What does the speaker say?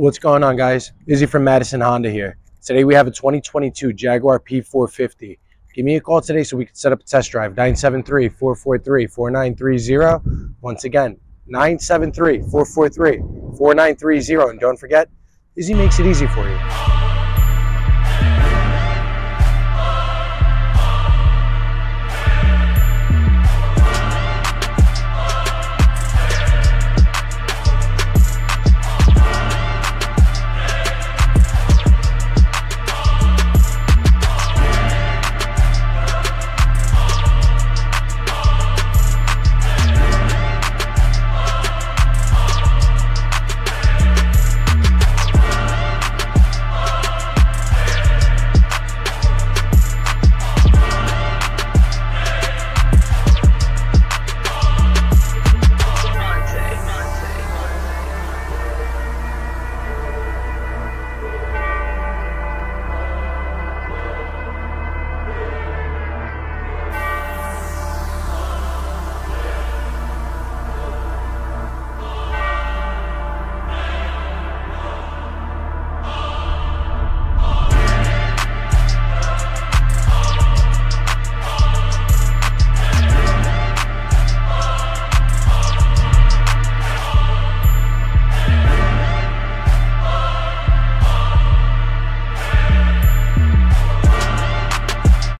What's going on, guys? Izzy from Madison Honda here. Today we have a 2022 Jaguar P450. Give me a call today so we can set up a test drive. 973-443-4930. Once again, 973-443-4930. And don't forget, Izzy makes it easy for you.